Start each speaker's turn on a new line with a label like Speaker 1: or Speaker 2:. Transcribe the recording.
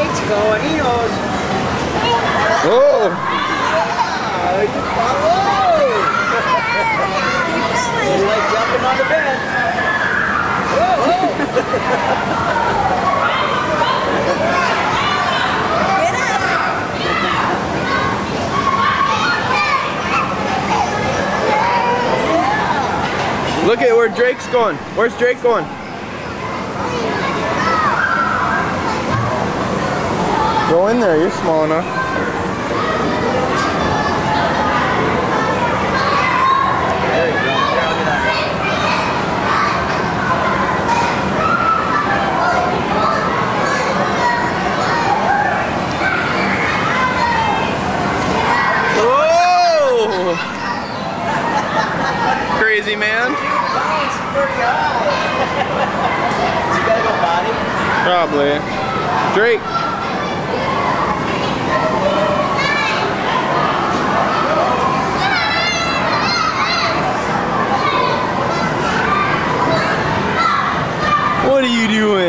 Speaker 1: Going. He knows.
Speaker 2: Oh!
Speaker 1: Oh, you follow. It's like jumping on the bed. Whoa, whoa.
Speaker 2: Look at where Drake's going. Where's Drake going? Go in there, you're small enough.
Speaker 1: There you go. Here, I'll get on.
Speaker 2: Whoa! Crazy man.
Speaker 1: Bounce pretty high. you gotta go body?
Speaker 2: Probably. Drake. you